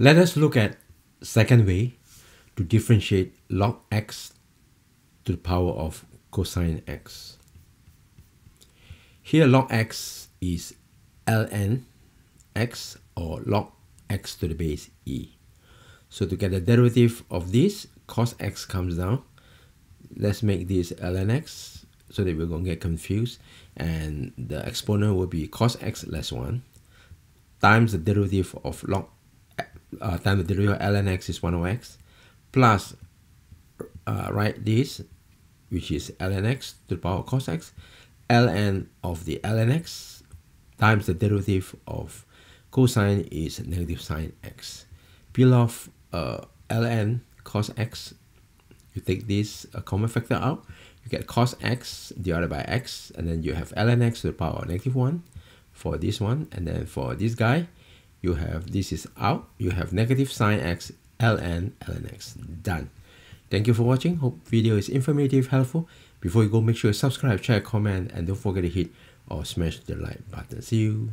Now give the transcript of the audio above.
Let us look at second way to differentiate log x to the power of cosine x. Here log x is ln x or log x to the base e. So to get the derivative of this, cos x comes down. Let's make this ln x so that we're going to get confused. And the exponent will be cos x less 1 times the derivative of log uh, times the derivative of ln x is 1 over x plus uh, write this which is ln x to the power of cos x ln of the ln x times the derivative of cosine is negative sine x. Peel off uh, ln cos x, you take this uh, common factor out, you get cos x divided by x, and then you have ln x to the power of negative 1 for this one, and then for this guy, you have this is out, you have negative sine x ln ln x. Done. Thank you for watching. Hope video is informative, helpful. Before you go, make sure you subscribe, share, comment, and don't forget to hit or smash the like button. See you.